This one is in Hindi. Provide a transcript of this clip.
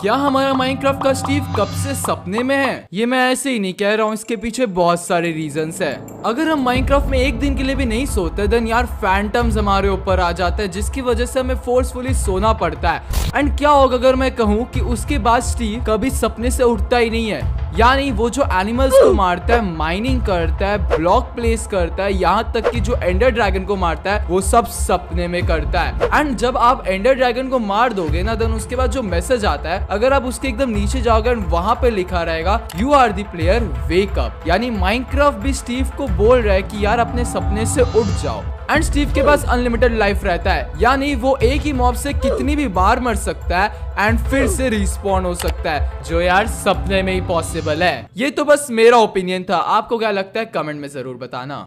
क्या हमारा माइनक्राफ्ट का स्टीव कब से सपने में है? ये मैं ऐसे ही नहीं कह रहा हूँ, इसके पीछे बहुत सारे रीजन है। अगर हम माइनक्राफ्ट में एक दिन के लिए भी नहीं सोते देन यार फैंटम्स हमारे ऊपर आ जाते हैं, जिसकी वजह से हमें फोर्सफुली सोना पड़ता है। एंड क्या होगा अगर मैं कहूँ कि उसके बाद स्टीव कभी सपने से उठता ही नहीं है? यानी वो जो एनिमल्स को मारता है माइनिंग करता है ब्लॉक प्लेस करता है, यहाँ तक कि जो एंडर ड्रैगन को मारता है, वो सब सपने में करता है। एंड जब आप एंडर ड्रैगन को मार दोगे ना देन उसके बाद जो मैसेज आता है, अगर आप उसके एकदम नीचे जाओगे एंड वहाँ पे लिखा रहेगा you are the player wake up यानी माइनक्राफ्ट भी स्टीव को बोल रहा है कि यार, अपने सपने से उठ जाओ। एंड स्टीव के पास अनलिमिटेड लाइफ रहता है। यानी वो एक ही मॉब से कितनी भी बार मर सकता है एंड फिर से रिस्पॉन्ड हो सकता है, जो यार सपने में ही पॉसिबल है। ये तो बस मेरा ओपिनियन था। आपको क्या लगता है? कमेंट में ज़रूर बताना।